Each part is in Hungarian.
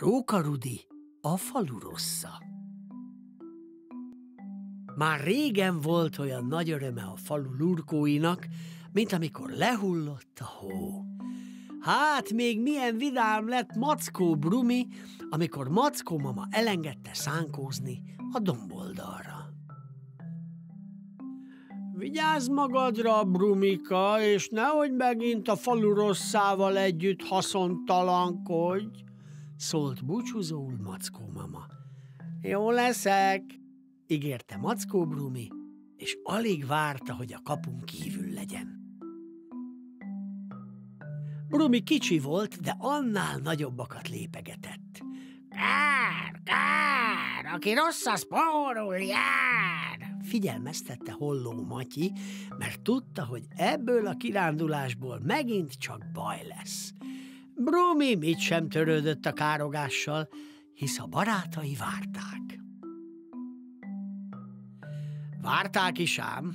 Róka Rudi, a falu rossza. Már régen volt olyan nagy öröme a falu lurkóinak, mint amikor lehullott a hó. Hát még milyen vidám lett Mackó Brumi, amikor Mackó mama elengedte szánkózni a domboldalra. Vigyázz magadra, Brumika, és nehogy megint a falu rosszával együtt haszontalankodj, szólt búcsúzóul Mackó mama. Jó leszek, ígérte Mackó Brumi, és alig várta, hogy a kapun kívül legyen. Brumi kicsi volt, de annál nagyobbakat lépegetett. Kár, kár, aki rossz, az pórul jár! Figyelmeztette Holló Matyi, mert tudta, hogy ebből a kirándulásból megint csak baj lesz. Brumi mit sem törődött a károgással, hisz a barátai várták. Várták is ám,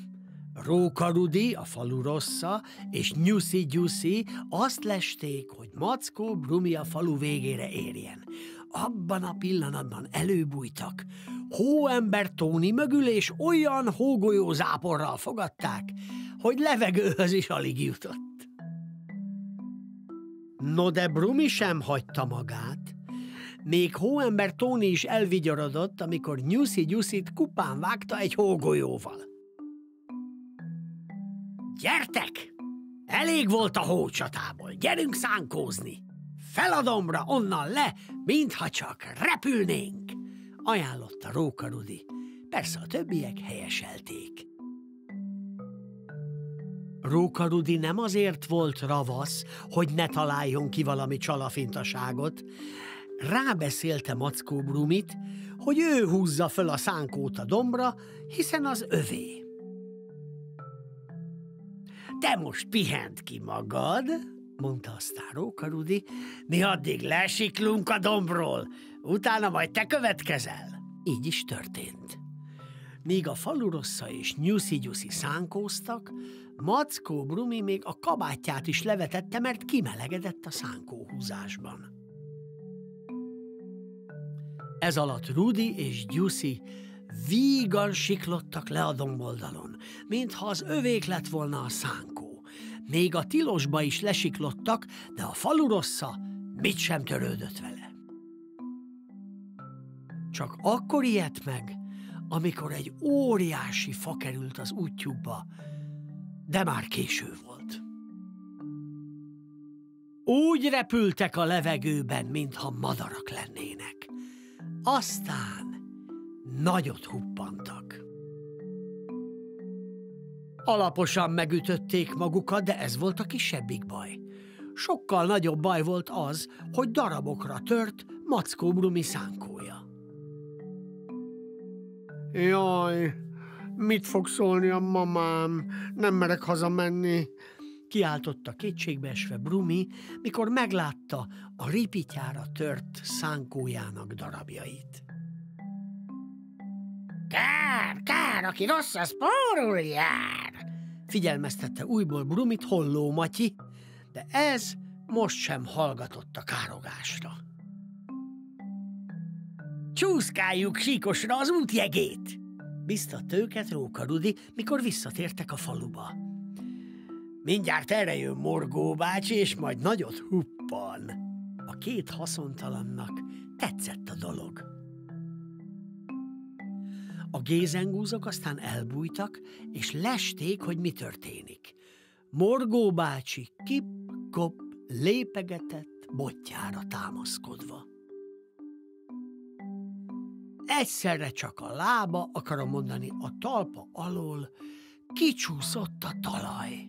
Róka Rudi, a falu rossza, és Nyuszi Gyuszi azt lesték, hogy Mackó Brumi a falu végére érjen. Abban a pillanatban előbújtak. Hóember Tóni mögül, és olyan hógolyó záporral fogadták, hogy levegőhöz is alig jutott. No de Brumi sem hagyta magát. Még hóember Tóni is elvigyorodott, amikor Nyuszi Gyuszit kupán vágta egy hógolyóval. Gyertek! Elég volt a hócsatából, gyerünk szánkózni! Feladomra onnan le, mintha csak repülnénk! Ajánlotta Róka Rudi. Persze a többiek helyeselték. Róka Rudi nem azért volt ravasz, hogy ne találjon ki valami csalafintaságot. Rábeszélte Mackó Brumit, hogy ő húzza föl a szánkót a dombra, hiszen az övé. Te most pihent ki magad, mondta aztán Róka Rudi, mi addig lesiklunk a dombról, utána majd te következel. Így is történt. Míg a falurossza és nyuszi-gyuszi szánkóztak, Mackó Brumi még a kabátját is levetette, mert kimelegedett a szánkóhúzásban. Ez alatt Rudi és Gyuszi vígan siklottak le a domboldalon, mintha az övék lett volna a szánkó. Még a tilosba is lesiklottak, de a falu rossza mit sem törődött vele. Csak akkor ijedt meg, amikor egy óriási fa került az útjukba, de már késő volt. Úgy repültek a levegőben, mintha madarak lennének. Aztán nagyot huppantak. Alaposan megütötték magukat, de ez volt a kisebbik baj. Sokkal nagyobb baj volt az, hogy darabokra tört Mackó Brumi szánkója. Jaj, mit fog szólni a mamám? Nem merek hazamenni, kiáltotta kétségbeesve Brumi, mikor meglátta a ripityára tört szánkójának darabjait. Kár, kár, aki rossz, az pórul jár! Figyelmeztette újból Brumit Holló Matyi, de ez most sem hallgatott a károgásra. Csúszkáljuk síkosra az útjegét! Biztatta őket Róka Rudi, mikor visszatértek a faluba. Mindjárt erre jön Morgó bácsi, és majd nagyot huppan. A két haszontalannak tetszett a dolog. A gézengúzok aztán elbújtak, és lesték, hogy mi történik. Morgó bácsi kip-kop lépegetett botjára támaszkodva. Egyszerre csak a lába, akarom mondani, a talpa alól kicsúszott a talaj.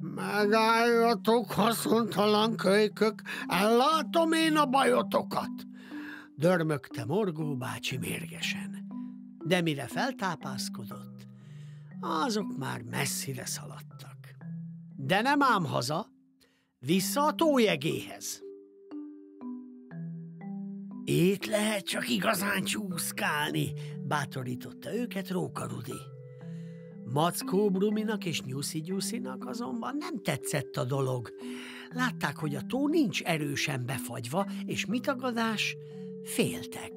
Megálljatok, haszontalan kölykök, ellátom én a bajotokat! dörmögte Morgó bácsi mérgesen. De mire feltápászkodott, azok már messzire szaladtak. De nem ám haza, vissza a tójegéhez. Itt lehet csak igazán csúszkálni, bátorította őket Róka Rudi. Mackó Bruminak és Nyuszi Gyuszinak azonban nem tetszett a dolog, látták, hogy a tó nincs erősen befagyva, és mitagadás, féltek.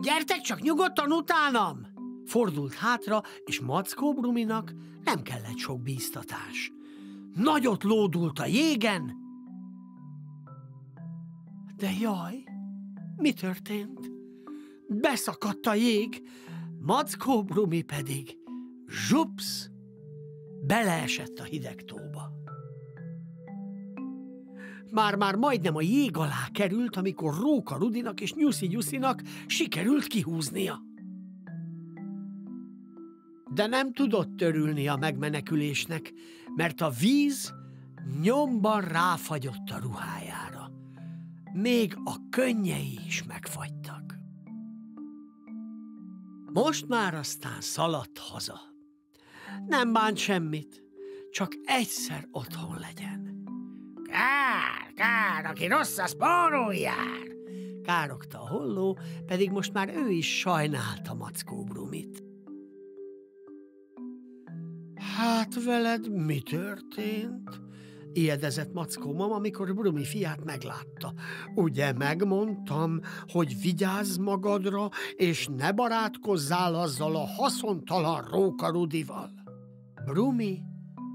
Gyertek csak nyugodtan utánam! Fordult hátra, és Mackó Bruminak nem kellett sok bíztatás. Nagyot lódult a jégen. De jaj, mi történt? Beszakadt a jég, Mackó Brumi pedig zsupsz, beleesett a hideg tóba. Már-már majdnem a jég alá került, amikor Róka Rudinak és Nyuszi Nyuszinak sikerült kihúznia. De nem tudott törülni a megmenekülésnek, mert a víz nyomban ráfagyott a ruhájára. Még a könnyei is megfagytak. Most már aztán szaladt haza. Nem bánt semmit, csak egyszer otthon legyen. Kár, kár, aki rossz, az spórul jár. Károkta a holló, pedig most már ő is sajnálta Mackó Brumit. Hát veled mi történt? Ijedezett Mackó mama, amikor Brumi fiát meglátta. Ugye megmondtam, hogy vigyázz magadra, és ne barátkozzál azzal a haszontalan rókarudival. Brumi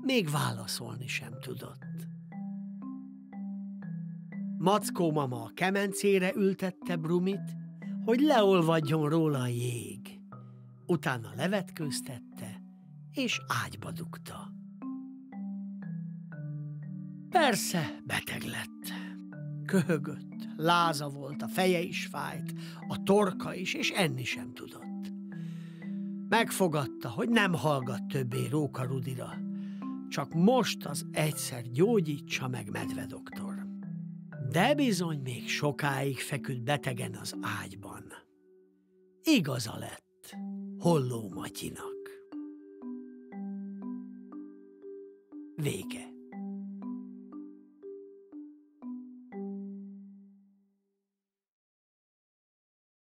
még válaszolni sem tudott. Mackó mama a kemencére ültette Brumit, hogy leolvadjon róla a jég. Utána levetkőztette, és ágyba dugta. Persze beteg lett. Köhögött, láza volt, a feje is fájt, a torka is, és enni sem tudott. Megfogadta, hogy nem hallgat többé Róka Rudira, csak most az egyszer gyógyítsa meg medve doktor. De bizony még sokáig feküdt betegen az ágyban. Igaza lett Holló Matyinak. Vége.